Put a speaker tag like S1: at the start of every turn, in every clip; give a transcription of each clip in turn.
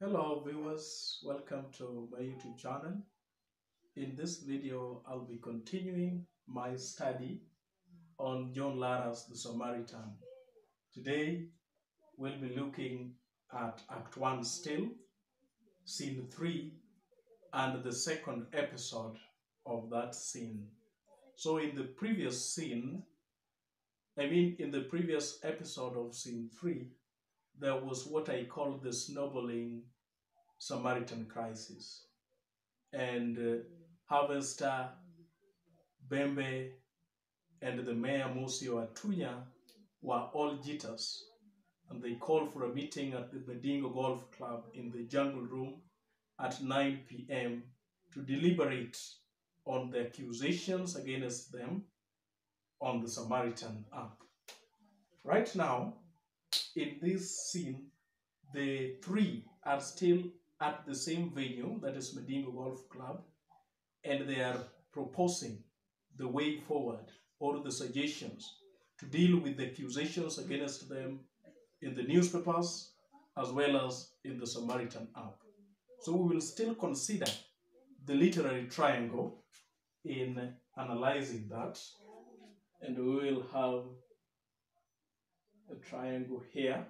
S1: Hello viewers, welcome to my YouTube channel. In this video, I'll be continuing my study on John Lara's The Samaritan. Today, we'll be looking at Act 1 still, Scene 3, and the second episode of that scene. So in the previous scene, I mean in the previous episode of Scene 3, there was what I call the snowballing Samaritan crisis. And uh, Harvester, Bembe, and the mayor Musio Atunya were all jitters. And they called for a meeting at the Bedingo Golf Club in the Jungle Room at 9 p.m. to deliberate on the accusations against them on the Samaritan app. Right now, in this scene, the three are still at the same venue, that is Medingo Golf Club, and they are proposing the way forward or the suggestions to deal with the accusations against them in the newspapers as well as in the Samaritan app. So we will still consider the literary triangle in analyzing that, and we will have a triangle here.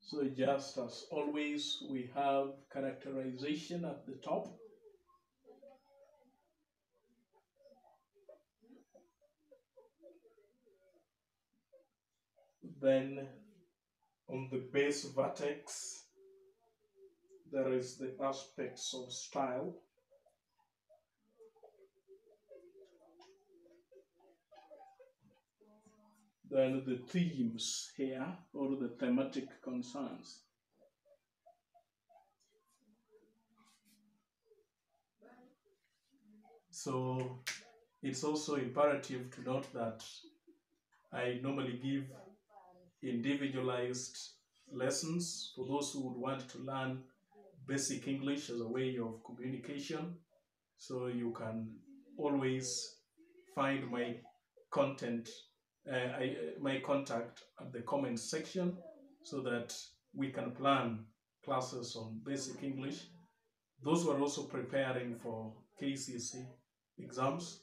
S1: So just as always, we have characterization at the top. Then the base vertex, there is the aspects of style. Then the themes here, or the thematic concerns. So it's also imperative to note that I normally give individualized lessons for those who would want to learn basic English as a way of communication. So you can always find my content, uh, I, my contact at the comment section so that we can plan classes on basic English. Those who are also preparing for KCSE exams,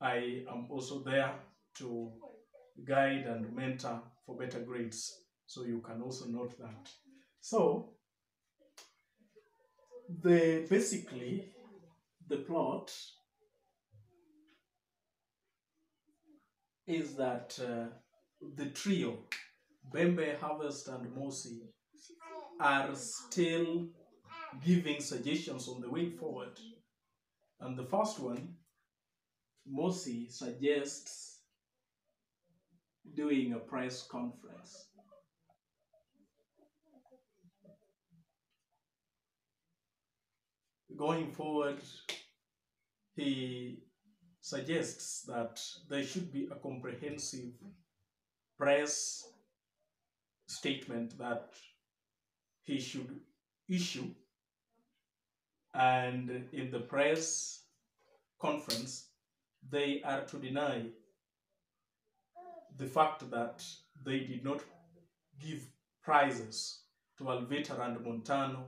S1: I am also there to guide and mentor for better grades. So you can also note that. So the basically the plot is that uh, the trio Bembe, Harvest, and Mosi are still giving suggestions on the way forward. And the first one, Mosi suggests doing a press conference. Going forward, he suggests that there should be a comprehensive press statement that he should issue. And in the press conference they are to deny the fact that they did not give prizes to Alvita and Montano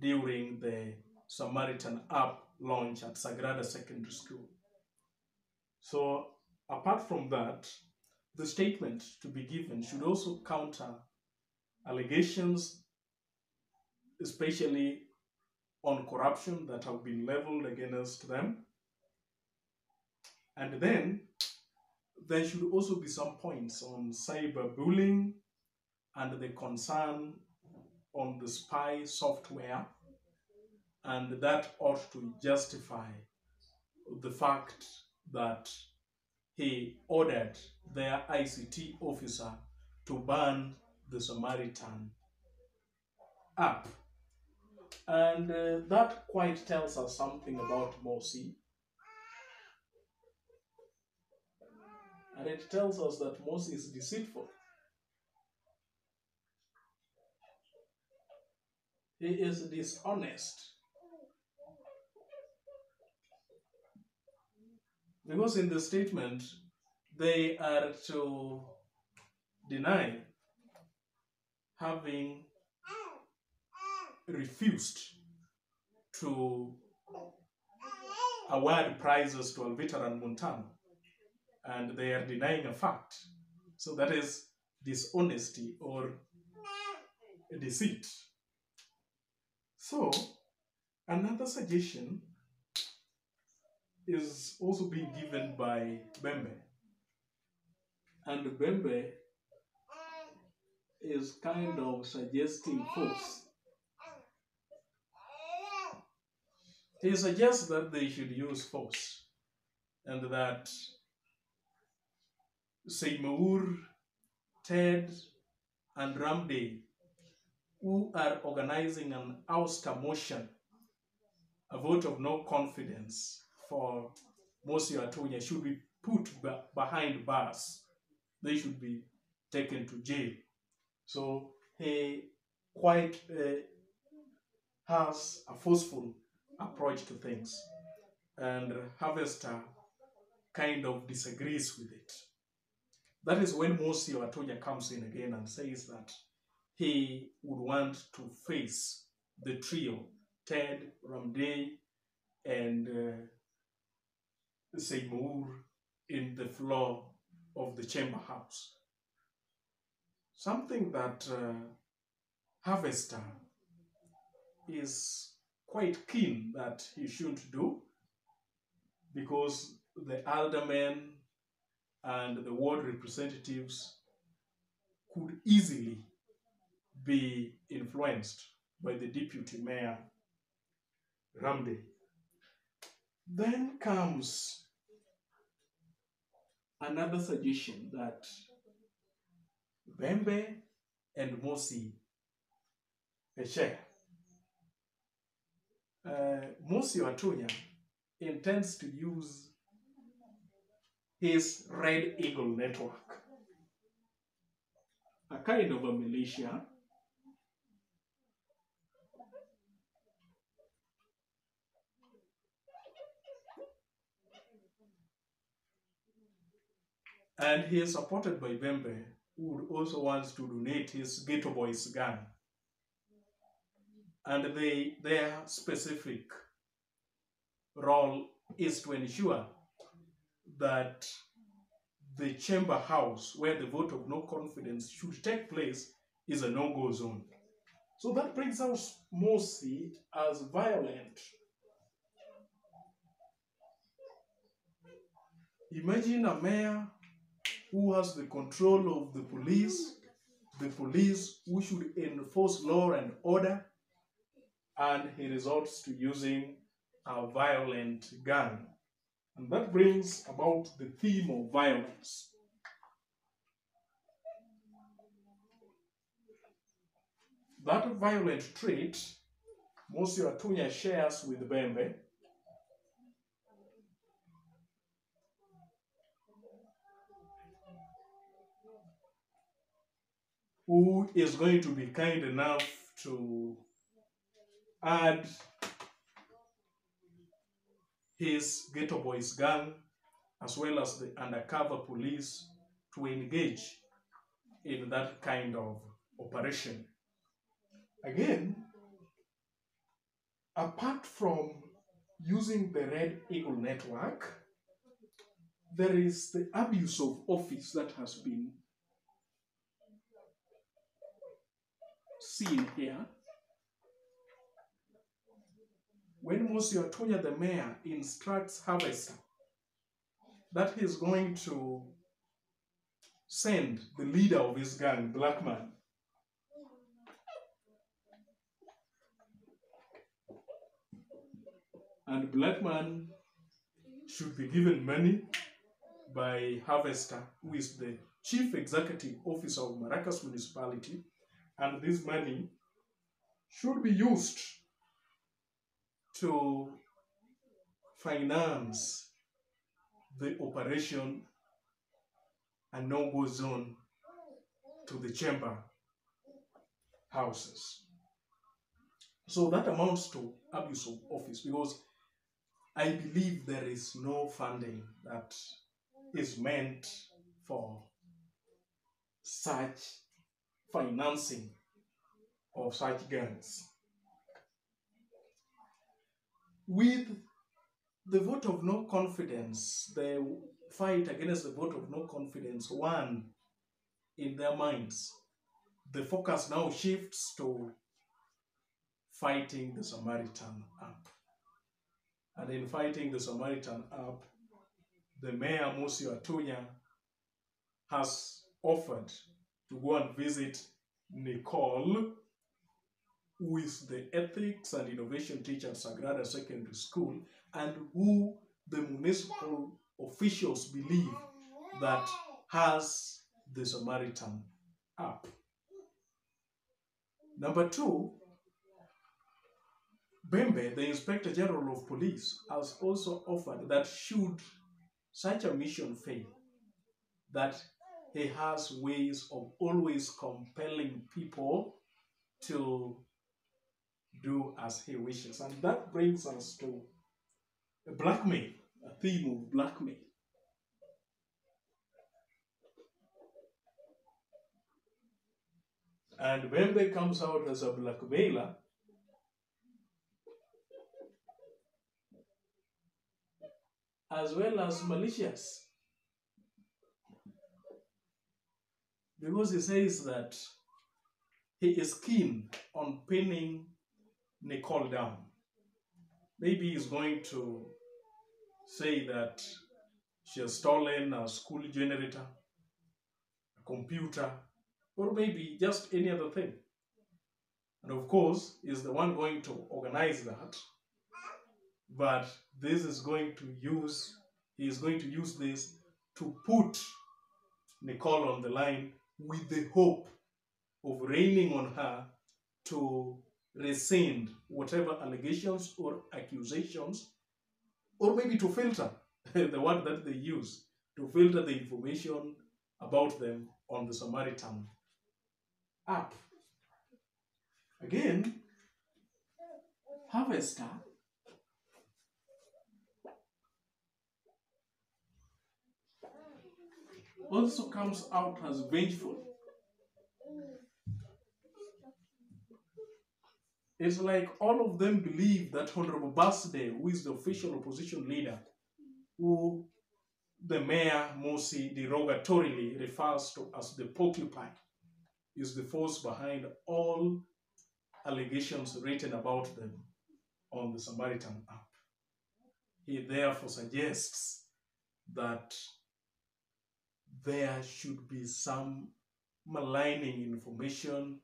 S1: during the Samaritan app launch at Sagrada Secondary School. So, apart from that, the statement to be given should also counter allegations, especially on corruption that have been leveled against them. And then there should also be some points on cyberbullying and the concern on the spy software, and that ought to justify the fact that he ordered their ICT officer to ban the Samaritan app. And uh, that quite tells us something about Mosi. And it tells us that Mosi is deceitful. he is dishonest. Because in the statement, they are to deny having refused to award prizes to Alvita and Montano, and they are denying a fact. So that is dishonesty or deceit. So, another suggestion is also being given by Bembe. And Bembe is kind of suggesting force. He suggests that they should use force and that Seymour, Ted, and Ramdaye, who are organizing an ouster motion, a vote of no confidence for Mosio Atunya, should be put behind bars. They should be taken to jail. So he quite uh, has a forceful approach to things, and Harvester kind of disagrees with it. That is when Mosio Atunya comes in again and says that he would want to face the trio, Ted, Ramdaye, and uh, Seymour in the floor of the chamber house. Something that uh, Harvester is quite keen that he shouldn't do because the aldermen and the ward representatives could easily be influenced by the deputy mayor Ramdaye. Then comes another suggestion that Bembe and Mosi share. Uh, Mosi Atunya intends to use his Red Eagle network, a kind of a militia and he is supported by Bembe, who also wants to donate his Ghetto Boys gun. And they, their specific role is to ensure that the chamber house where the vote of no confidence should take place is a no-go zone. So that brings out Mosi as violent. Imagine a mayor who has the control of the police, the police who should enforce law and order, and he resorts to using a violent gun. And that brings about the theme of violence. That violent trait, Mosio Atunya shares with Bembe. Who is going to be kind enough to add his Ghetto Boys gang as well as the undercover police to engage in that kind of operation. Again, apart from using the Red Eagle network, there is the abuse of office that has been seen here. When Mosio Atunya, the mayor, instructs Harvester that he's going to send the leader of his gang, Blackman, and Blackman should be given money by Harvester, who is the chief executive officer of Maracas municipality, and this money should be used to finance the operation and no-go zone to the chamber houses. So that amounts to abuse of office because I believe there is no funding that is meant for such financing of such gangs. With the vote of no confidence, the fight against the vote of no confidence won in their minds, the focus now shifts to fighting the Samaritan up. And in fighting the Samaritan up, the mayor Musi Atunya has offered to go and visit Nicole, who is the ethics and innovation teacher at Sagrada Secondary School, and who the municipal officials believe that has the Samaritan app. Number two, Bembe, the Inspector General of Police, has also offered that should such a mission fail, that he has ways of always compelling people to do as he wishes. And that brings us to blackmail, a theme of blackmail. And when they comes out as a blackmailer, as well as malicious. Because he says that he is keen on pinning Nicole down. Maybe he's going to say that she has stolen a school generator, a computer, or maybe just any other thing. And of course, is the one going to organize that. But this is going to use, he is going to use this to put Nicole on the line with the hope of raining on her to rescind whatever allegations or accusations, or maybe to filter the word that they use to filter the information about them on the Samaritan app. Again, Harvester also comes out as vengeful. It's like all of them believe that Honorable Birthday, who is the official opposition leader, who the mayor Mosi derogatorily refers to as the porcupine, is the force behind all allegations written about them on the Samaritan app. He therefore suggests that there should be some maligning information,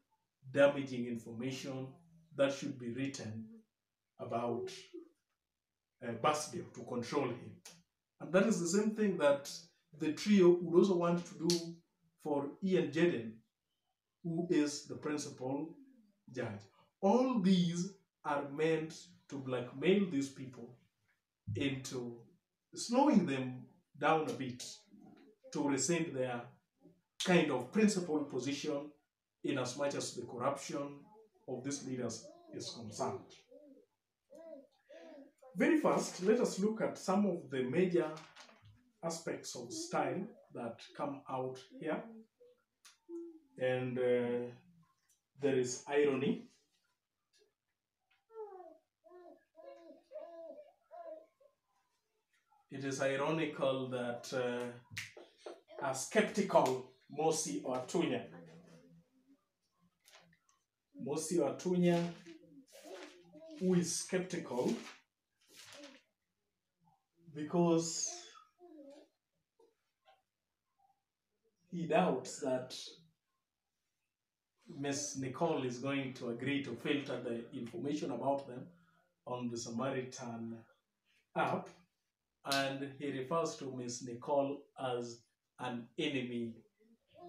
S1: damaging information that should be written about uh, to control him. And that is the same thing that the trio would also want to do for Ian Jaden, who is the principal judge. All these are meant to blackmail these people into slowing them down a bit to rescind their kind of principled position in as much as the corruption of these leaders is concerned. Very first, let us look at some of the major aspects of style that come out here. And uh, there is irony. It is ironical that uh, a skeptical Mosi Oatunya Mosi Oatunya, who is skeptical because he doubts that Miss Nicole is going to agree to filter the information about them on the Samaritan app, and he refers to Miss Nicole as an enemy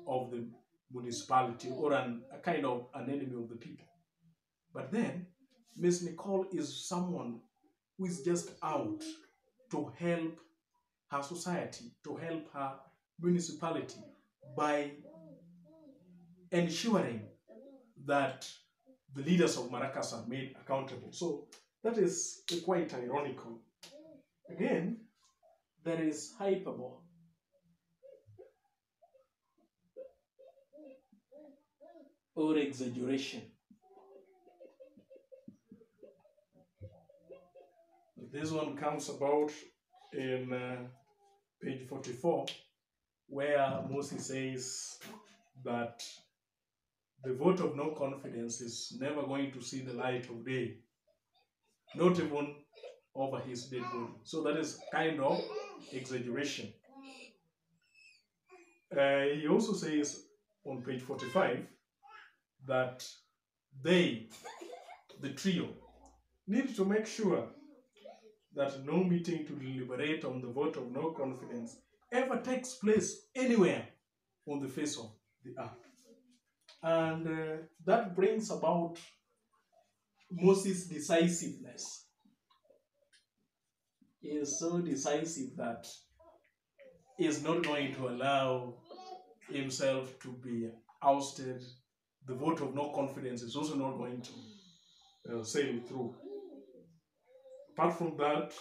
S1: of the municipality or an, a kind of an enemy of the people. But then, Miss Nicole is someone who is just out to help her society, to help her municipality by ensuring that the leaders of Maracas are made accountable. So that is quite ironical. Again, there is hyperbole. Or exaggeration. This one comes about in uh, page 44, where Moses says that the vote of no confidence is never going to see the light of day, not even over his dead body. So that is kind of exaggeration. Uh, he also says on page 45 that they, the trio, need to make sure that no meeting to deliberate on the vote of no confidence ever takes place anywhere on the face of the earth. And uh, that brings about Moses' decisiveness. He is so decisive that he is not going to allow himself to be ousted. The vote of no confidence is also not going to uh, sail through. Apart from that,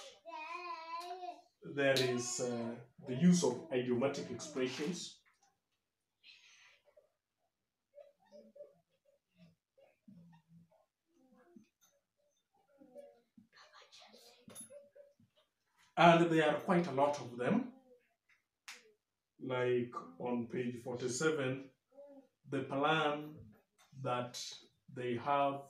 S1: there is uh, the use of idiomatic expressions. And there are quite a lot of them. Like on page 47, the plan that they have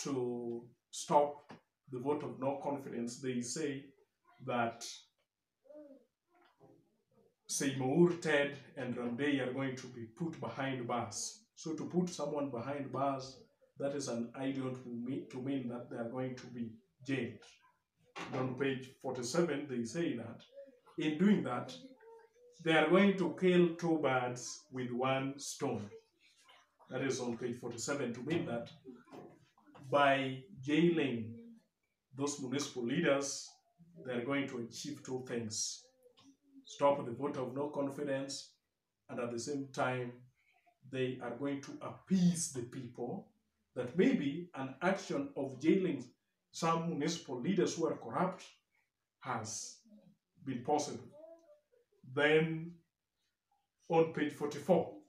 S1: to stop the vote of no confidence, they say that Seymour, Ted, and Ramdaye are going to be put behind bars. So to put someone behind bars, that is an idiom to mean, to mean that they are going to be jailed. On page 47, they say that in doing that, they are going to kill two birds with one stone. That is on page 47 to mean that by jailing those municipal leaders, they are going to achieve two things stop the vote of no confidence, and at the same time, they are going to appease the people that maybe an action of jailing some municipal leaders who are corrupt has been possible. Then on page 44,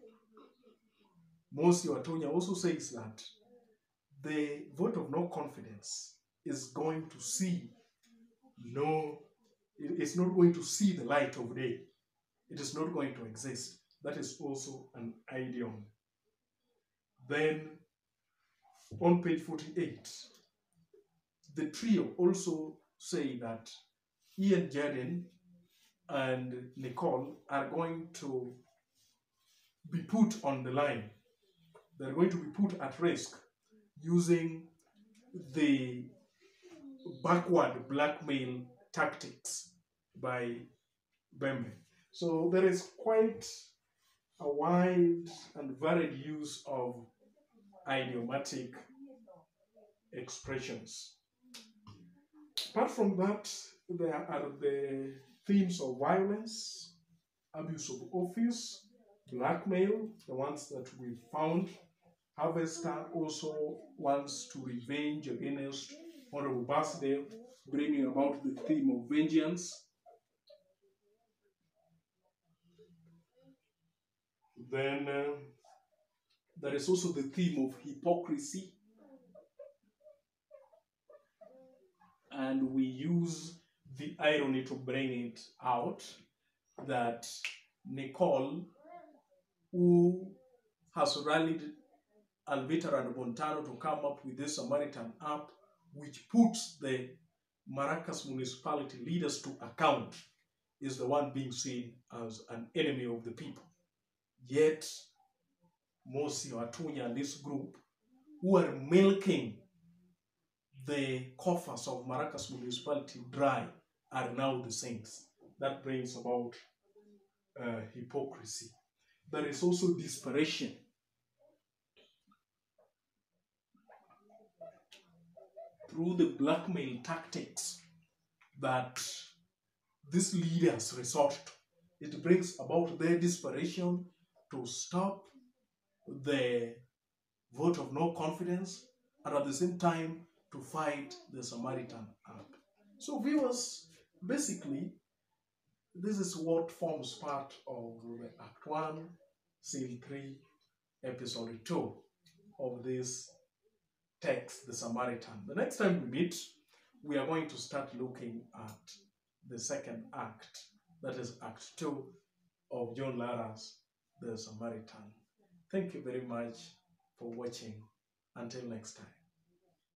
S1: Mosi Watonya also says that the vote of no confidence is going to see no, it's not going to see the light of day. It is not going to exist. That is also an idiom. Then on page 48, the trio also say that Ian Jaden and Nicole are going to be put on the line. They're going to be put at risk using the backward blackmail tactics by Bembe. So there is quite a wide and varied use of idiomatic expressions. Apart from that, there are the themes of violence, abuse of office, blackmail, the ones that we found. Harvester also wants to revenge against Honorable Barksdale, bringing about the theme of vengeance. Then uh, there is also the theme of hypocrisy. And we use the irony to bring it out that Nicole, who has rallied Alvita and Montano to come up with this Samaritan app, which puts the Maracas municipality leaders to account, is the one being seen as an enemy of the people. Yet, Mosi Watunya and this group, who are milking the coffers of Maracas municipality dry, are now the saints. That brings about uh, hypocrisy. There is also desperation. Through the blackmail tactics that these leaders resort to, it brings about their desperation to stop the vote of no confidence, and at the same time to fight the Samaritan up. So, viewers, basically, this is what forms part of Act 1, Scene 3, Episode 2 of this text, the Samaritan. The next time we meet, we are going to start looking at the second act, that is Act 2 of John Lara's The Samaritan. Thank you very much for watching. Until next time.